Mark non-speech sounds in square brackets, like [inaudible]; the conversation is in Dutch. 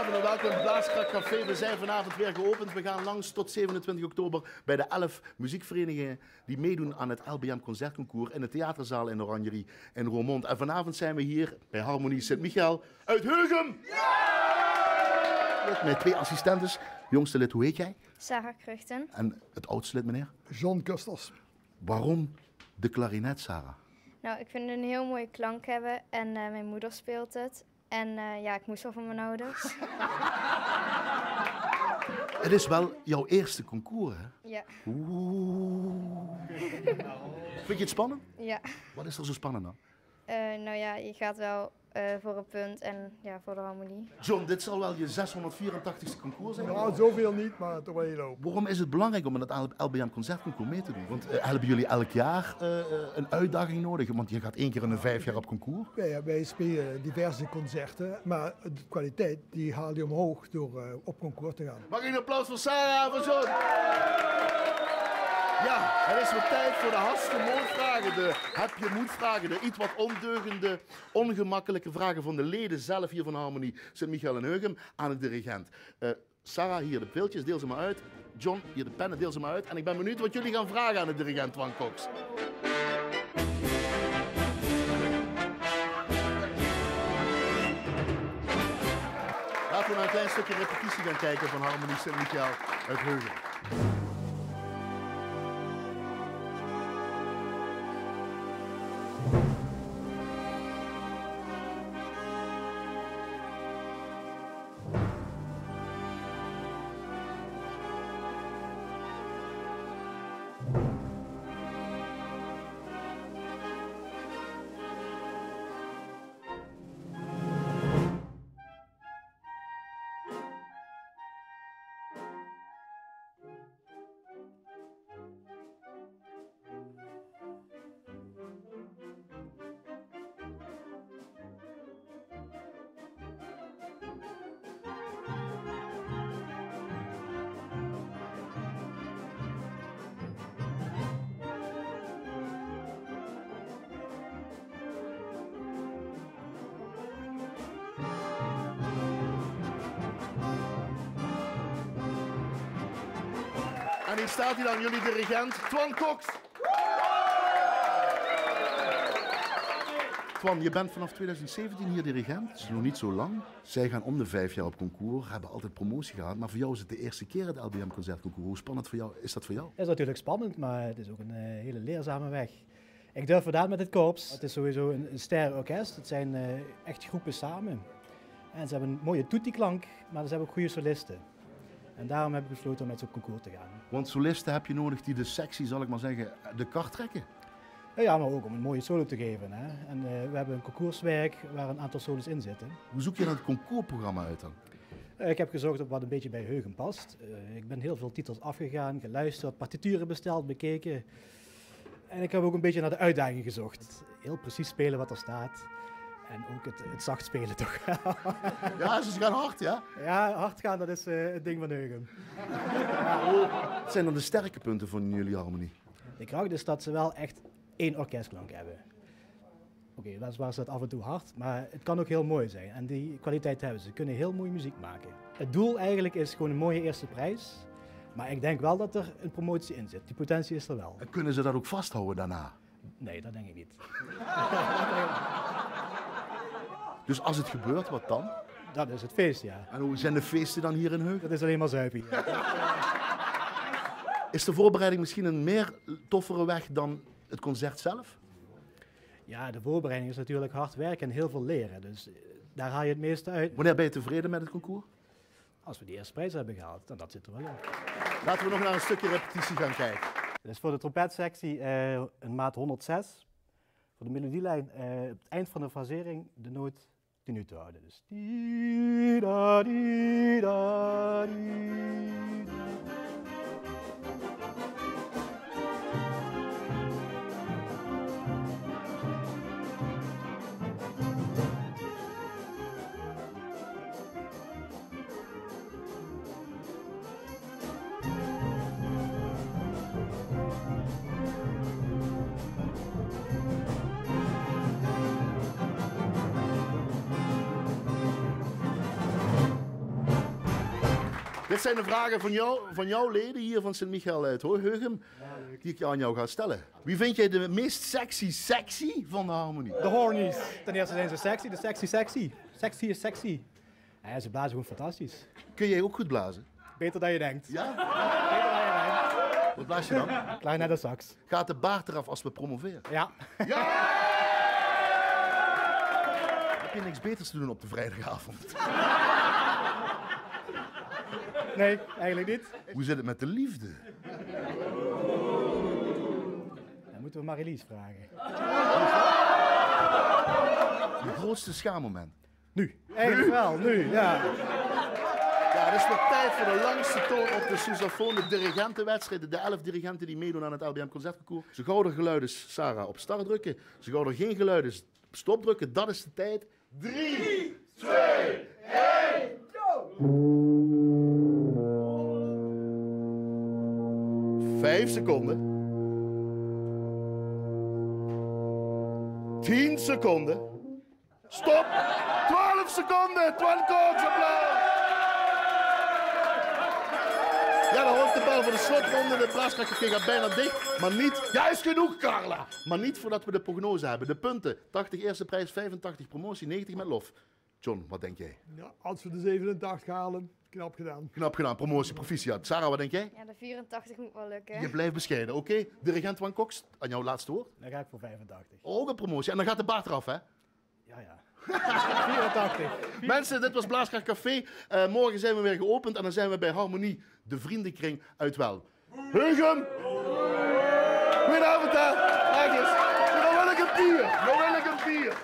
Goedenavond en welkom in Blaaskrak Café. We zijn vanavond weer geopend. We gaan langs tot 27 oktober bij de 11 muziekverenigingen die meedoen aan het LBM Concertconcours in de theaterzaal in Oranjerie in Roermond. En vanavond zijn we hier bij Harmonie Sint-Michael uit Heugem. Met twee assistentes. Jongste lid, hoe heet jij? Sarah Kruchten. En het oudste lid, meneer? John Kusters. Waarom de klarinet, Sarah? Nou, ik vind het een heel mooie klank hebben en uh, mijn moeder speelt het. En uh, ja, ik moest wel van mijn ouders. [laughs] Het is wel jouw eerste concours, hè? Ja. Oeh. Vind je het spannend? Ja. Wat is er zo spannend dan? Uh, nou ja, je gaat wel uh, voor een punt en ja, voor de harmonie. John, dit zal wel je 684ste concours zijn? Nou, zoveel niet, maar toch wel heel hoop. Waarom is het belangrijk om in het LBM Concertconcours mee te doen? Want uh, hebben jullie elk jaar uh, een uitdaging nodig? Want je gaat één keer in de vijf jaar op concours. Wij, wij spelen diverse concerten, maar de kwaliteit die haal je omhoog door op concours te gaan. Mag ik een applaus voor Sarah en voor John? Ja, het is weer tijd voor de haste moordvragen, de heb je moed vragen, de iets wat ondeugende, ongemakkelijke vragen van de leden zelf hier van Harmonie Sint-Michael en Heugem aan de dirigent. Uh, Sarah, hier de piltjes, deel ze maar uit. John, hier de pennen, deel ze maar uit. En ik ben benieuwd wat jullie gaan vragen aan de dirigent Twan Cox. Laten we naar een klein stukje repetitie gaan kijken van Harmonie Sint-Michael uit Heugem. Hier staat hij dan, jullie dirigent, Twan Cox. Twan, je bent vanaf 2017 hier dirigent. Dat is nog niet zo lang. Zij gaan om de vijf jaar op concours, hebben altijd promotie gehad. Maar voor jou is het de eerste keer het LBM Concertconcours. Hoe spannend voor jou, is dat voor jou? Het is natuurlijk spannend, maar het is ook een uh, hele leerzame weg. Ik durf inderdaad met het korps. Het is sowieso een, een ster orkest. Het zijn uh, echt groepen samen. En ze hebben een mooie toetieklank, maar ze hebben ook goede solisten. En daarom heb ik besloten om met zo'n concours te gaan. Want solisten heb je nodig die de sectie, zal ik maar zeggen, de kar trekken? Ja, maar ook om een mooie solo te geven. Hè. En uh, we hebben een concourswerk waar een aantal solos in zitten. Hoe zoek je dan het concours-programma uit dan? Uh, ik heb gezocht op wat een beetje bij Heugen past. Uh, ik ben heel veel titels afgegaan, geluisterd, partituren besteld, bekeken. En ik heb ook een beetje naar de uitdaging gezocht. Heel precies spelen wat er staat. En ook het, het zacht spelen toch. ja, ze gaan hard, ja? Ja, hard gaan, dat is uh, het ding van Heugem. [laughs] Wat zijn dan de sterke punten van jullie harmonie? De kracht is dat ze wel echt één orkestklank hebben. Oké, okay, weliswaar is dat af en toe hard, maar het kan ook heel mooi zijn. En die kwaliteit hebben ze. Ze kunnen heel mooie muziek maken. Het doel eigenlijk is gewoon een mooie eerste prijs. Maar ik denk wel dat er een promotie in zit. Die potentie is er wel. En kunnen ze dat ook vasthouden daarna? Nee, dat denk ik niet. [laughs] Dus als het gebeurt, wat dan? Dat is het feest, ja. En hoe zijn de feesten dan hier in Heugem? Dat is alleen maar zuipie. [laughs] Is de voorbereiding misschien een meer toffere weg dan het concert zelf? Ja, de voorbereiding is natuurlijk hard werken en heel veel leren. Dus daar haal je het meeste uit. Wanneer ben je tevreden met het concours? Als we die eerste prijs hebben gehaald, dan dat zit er wel in. Laten we nog naar een stukje repetitie gaan kijken. Dus voor de trompetsectie uh, een maat 106. Voor de melodielijn uh, het eind van de frasering de noot tenue te houden. Dus dit zijn de vragen van, jou, van jouw leden hier van Sint-Michael uit Heugem, die ik aan jou ga stellen. Wie vind jij de meest sexy sexy van de harmonie? De hornies. Ten eerste zijn ze sexy, de sexy sexy. Sexy is sexy. Ja, ze blazen gewoon fantastisch. Kun jij ook goed blazen? Beter dan je denkt. Ja? Beter dan je denkt. Wat blaas je dan? Klein net sax. Gaat de baard eraf als we promoveren? Ja. Heb je niks beters te doen op de vrijdagavond? Nee, eigenlijk niet. Hoe zit het met de liefde? Dan moeten we Marilies vragen. Je grootste schaammoment? Nu. Eigenlijk wel, nu, ja. Ja, het is nog tijd voor de langste toon op de sousaphone. De dirigentenwedstrijden, de elf dirigenten die meedoen aan het LBM Concertconcours. Zo gauw er geluid is, Sarah, op start drukken. Zo gauw er geen geluid is, op stop drukken. Dat is de tijd. 3, 2, 1, go! Vijf seconden. 10 seconden. Stop! 12 seconden! Twan Cox, applaus! Ja, dan hoort de bal voor de slotronde. De blaaskrachtcafé gaat bijna dicht. Maar niet... Ja, is genoeg, Carla! Maar niet voordat we de prognose hebben. De punten. 80 eerste prijs, 85 promotie, 90 met lof. John, wat denk jij? Ja, als we de 87 halen, Knap gedaan. Knap gedaan. Promotie, proficiat. Sarah, wat denk jij? Ja, de 84 moet wel lukken. Je blijft bescheiden, oké? Dirigent Van Cox, aan jouw laatste woord. Dan ga ik voor 85. Ook een promotie. En dan gaat de baard eraf, hè? Ja, ja. [laughs] 84. Mensen, dit was Blaaskracht Café. Eh, morgen zijn we weer geopend en dan zijn we bij Harmonie, de vriendenkring uit Wel. Heugen! Goedenavond, hè. Dag eens. Wil ik een bier. We wil ik een bier.